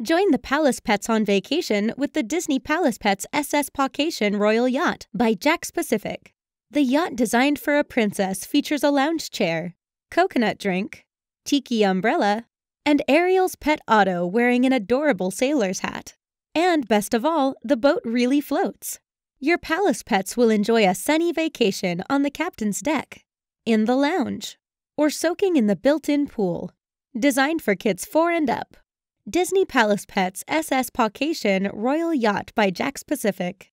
Join the Palace Pets on vacation with the Disney Palace Pets SS Pawcation Royal Yacht by JAKKS Pacific. The yacht designed for a princess features a lounge chair, coconut drink, tiki umbrella, and Ariel's pet Otto wearing an adorable sailor's hat. And best of all, the boat really floats. Your palace pets will enjoy a sunny vacation on the captain's deck, in the lounge, or soaking in the built in pool. Designed for kids four and up. Disney Palace Pets SS Pawcation Royal Yacht by JAKKS Pacific.